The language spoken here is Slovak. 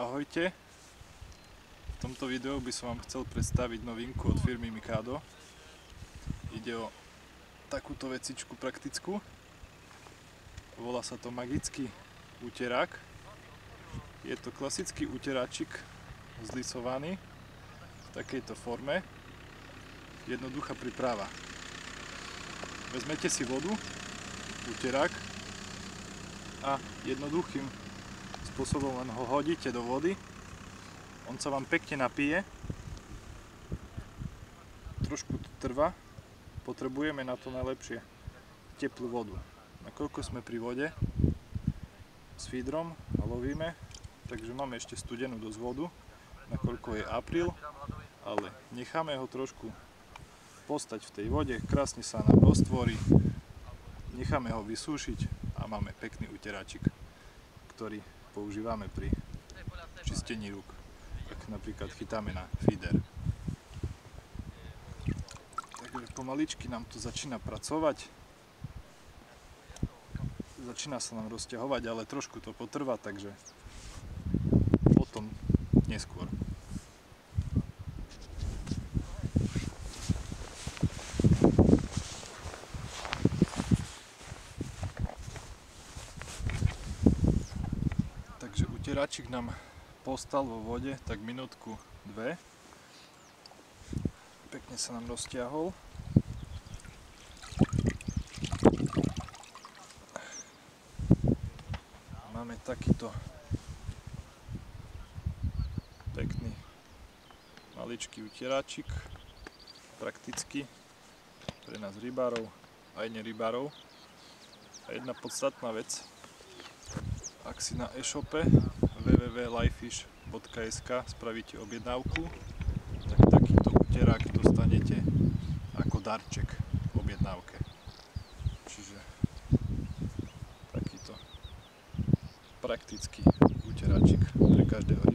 Ahojte. V tomto videu by som vám chcel predstaviť novinku od firmy Mikado. Ide o takúto vecičku praktickú. Volá sa to magický úterák. Je to klasický úteráčik zlisovaný v takejto forme. Jednoduchá príprava. Vezmete si vodu, úterák a jednoduchým spôsobom len ho hodíte do vody. On sa vám pekne napije. Trošku to trvá. Potrebujeme na to najlepšie teplú vodu. Nakoľko sme pri vode s feedrom a lovíme, takže máme ešte studenú dosť vodu, nakoľko je apríl, ale necháme ho trošku postať v tej vode, krásne sa nám roztvorí, necháme ho vysúšiť a máme pekný uteráčik, ktorý používame pri čistení rúk. Tak napríklad chytáme na feeder. Takže pomaličky nám to začína pracovať. Začína sa nám rozťahovať, ale trošku to potrvá, takže utieračik nám postal vo vode tak minútku, dve. Pekne sa nám roztiahol. Máme takýto pekný maličký utieračik, prakticky pre nás rybárov, aj nerybárov. A jedna podstatná vec, ak si na e-shope www.lifefish.sk spravíte objednávku, tak takýto uterák dostanete ako darček v objednávke. Čiže takýto praktický uteráčik pre každého